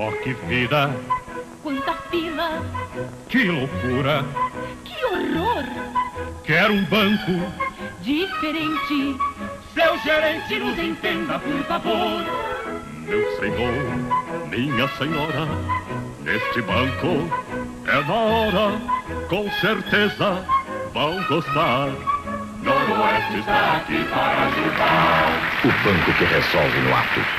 Oh, que vida! Quanta fila! Que loucura! Que horror! Quero um banco diferente. Seu gerente nos entenda, por favor. Meu senhor, minha senhora, neste banco é na hora, com certeza vão gostar. Noroeste está aqui para ajudar. O banco que resolve no ato.